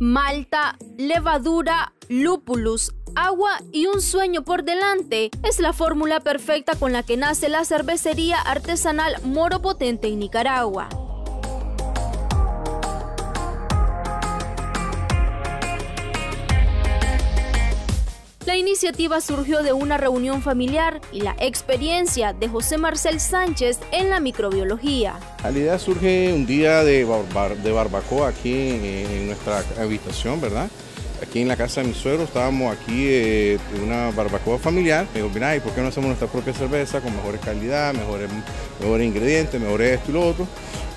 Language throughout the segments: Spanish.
Malta, levadura, lúpulus, agua y un sueño por delante es la fórmula perfecta con la que nace la cervecería artesanal Moro Potente en Nicaragua. Iniciativa surgió de una reunión familiar y la experiencia de José Marcel Sánchez en la microbiología. La idea surge un día de, de barbacoa aquí en, nuestra habitación, ¿verdad? Aquí en la casa de mi suegro estábamos aquí eh, en una barbacoa familiar. Me dijo, mira, ¿y por qué no hacemos nuestra propia cerveza con mejores calidad, mejores, ingredientes, mejores esto y lo otro?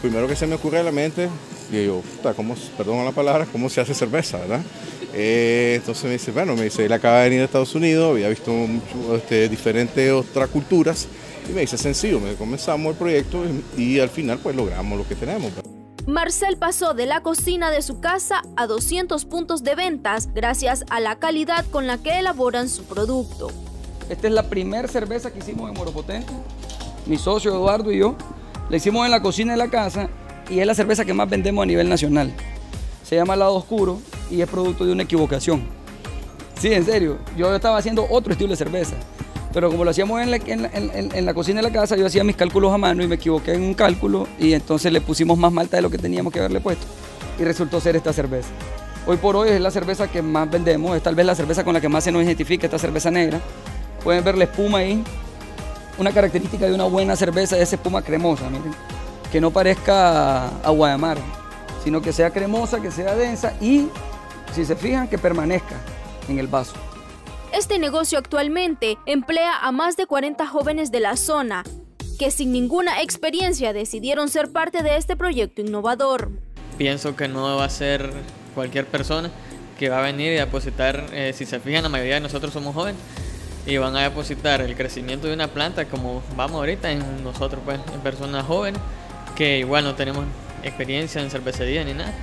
Primero que se me ocurre a la mente, y yo, ¿cómo, perdón la palabra, ¿cómo se hace cerveza, verdad? Eh, entonces me dice, bueno, me dice, él acaba de venir a Estados Unidos, había visto este, diferentes otras culturas y me dice, sencillo, me comenzamos el proyecto y, al final pues logramos lo que tenemos. Marcel pasó de la cocina de su casa a 200 puntos de ventas gracias a la calidad con la que elaboran su producto. Esta es la primera cerveza que hicimos en Moropotente, mi socio Eduardo y yo. La hicimos en la cocina de la casa y es la cerveza que más vendemos a nivel nacional. Se llama Lado Oscuro y es producto de una equivocación. Sí, en serio. Yo estaba haciendo otro estilo de cerveza. Pero como lo hacíamos en la, cocina de la casa, yo hacía mis cálculos a mano y me equivoqué en un cálculo y entonces le pusimos más malta de lo que teníamos que haberle puesto. Y resultó ser esta cerveza. Hoy por hoy es la cerveza que más vendemos, es tal vez la cerveza con la que más se nos identifica, esta cerveza negra. Pueden ver la espuma ahí. Una característica de una buena cerveza es espuma cremosa, miren. Que no parezca agua de sino que sea cremosa, que sea densa y si se fijan, que permanezca en el vaso. Este negocio actualmente emplea a más de 40 jóvenes de la zona que sin ninguna experiencia decidieron ser parte de este proyecto innovador. Pienso que no va a ser cualquier persona que va a venir y depositar, eh, si se fijan, la mayoría de nosotros somos jóvenes y van a depositar el crecimiento de una planta como vamos ahorita en nosotros, pues, en personas jóvenes que igual no tenemos experiencia en cervecería ni nada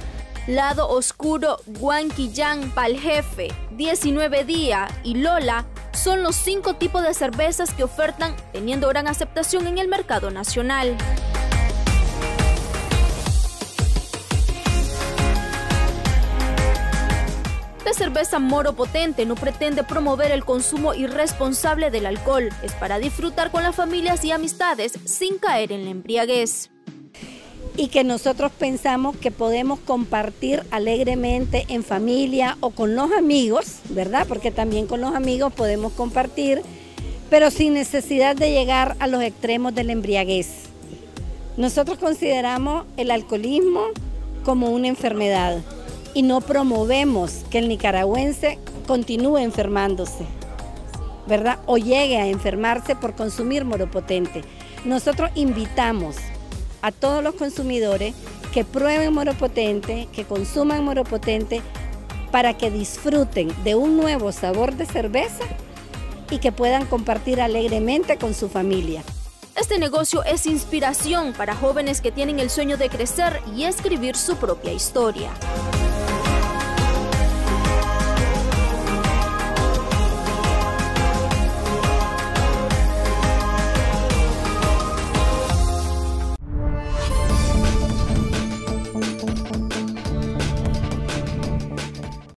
Lado Oscuro, Guanquillán, Paljefe, 19 Día y Lola son los cinco tipos de cervezas que ofertan teniendo gran aceptación en el mercado nacional. La cerveza Moro Potente no pretende promover el consumo irresponsable del alcohol, es para disfrutar con las familias y amistades sin caer en la embriaguez y que nosotros pensamos que podemos compartir alegremente en familia o con los amigos, ¿verdad? Porque también con los amigos podemos compartir, pero sin necesidad de llegar a los extremos de la embriaguez. Nosotros consideramos el alcoholismo como una enfermedad y no promovemos que el nicaragüense continúe enfermándose, ¿verdad? O llegue a enfermarse por consumir moropotente. Nosotros invitamos a todos los consumidores que prueben Moropotente, que consuman Moropotente, para que disfruten de un nuevo sabor de cerveza y que puedan compartir alegremente con su familia. Este negocio es inspiración para jóvenes que tienen el sueño de crecer y escribir su propia historia.